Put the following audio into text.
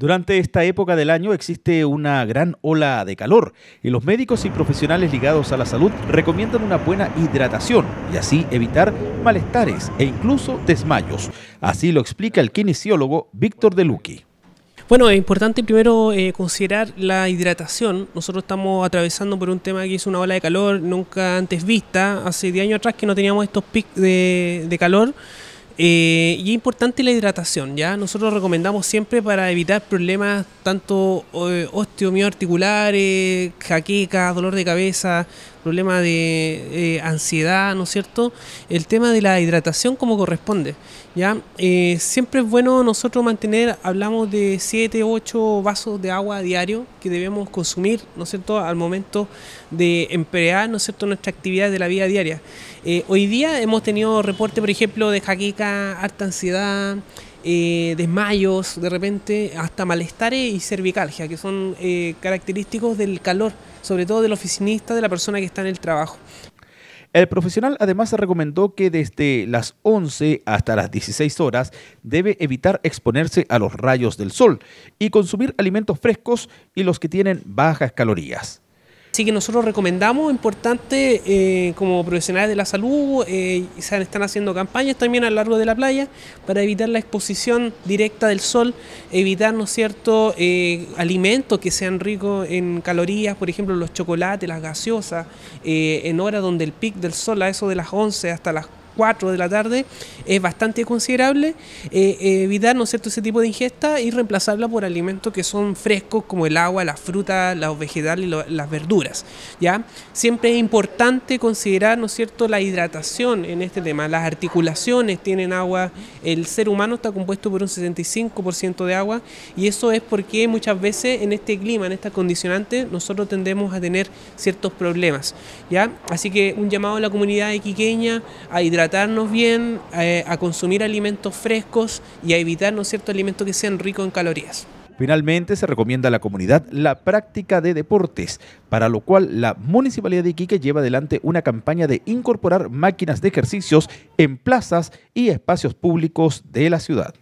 Durante esta época del año existe una gran ola de calor y los médicos y profesionales ligados a la salud recomiendan una buena hidratación y así evitar malestares e incluso desmayos. Así lo explica el kinesiólogo Víctor De Luqui. Bueno, es importante primero eh, considerar la hidratación. Nosotros estamos atravesando por un tema que es una ola de calor nunca antes vista. Hace 10 años atrás que no teníamos estos picos de, de calor. Eh, y es importante la hidratación, ¿ya? Nosotros recomendamos siempre para evitar problemas tanto eh, osteomioarticulares, jaqueca, dolor de cabeza, problemas de eh, ansiedad, ¿no es cierto? El tema de la hidratación como corresponde, ¿ya? siempre es bueno nosotros mantener, hablamos de 7, 8 vasos de agua diario que debemos consumir, ¿no es cierto?, al momento de emplear, ¿no es cierto?, nuestra actividad de la vida diaria. hoy día hemos tenido reporte, por ejemplo, de jaqueca harta ansiedad, eh, desmayos, de repente hasta malestares y cervicalgia, que son eh, característicos del calor, sobre todo del oficinista, de la persona que está en el trabajo. El profesional además recomendó que desde las 11 hasta las 16 horas debe evitar exponerse a los rayos del sol y consumir alimentos frescos y los que tienen bajas calorías. Así que nosotros recomendamos, importante, eh, como profesionales de la salud, eh, están haciendo campañas también a lo largo de la playa para evitar la exposición directa del sol, evitar, ¿no es cierto?, eh, alimentos que sean ricos en calorías, por ejemplo, los chocolates, las gaseosas, en horas donde el pic del sol, a eso de las 11 hasta las 4 de la tarde es bastante considerable, eh, evitar ¿no cierto? ese tipo de ingesta y reemplazarla por alimentos que son frescos como el agua, la fruta, los vegetales y las verduras. ¿ya? Siempre es importante considerar ¿no cierto? la hidratación en este tema. Las articulaciones tienen agua, el ser humano está compuesto por un 65% de agua y eso es porque muchas veces en este clima, en estas condicionantes, nosotros tendemos a tener ciertos problemas. ¿ya? Así que un llamado a la comunidad iquiqueña a hidratar bien, eh, a consumir alimentos frescos y a evitar ¿no cierto? alimentos que sean ricos en calorías. Finalmente, se recomienda a la comunidad la práctica de deportes, para lo cual la Municipalidad de Iquique lleva adelante una campaña de incorporar máquinas de ejercicios en plazas y espacios públicos de la ciudad.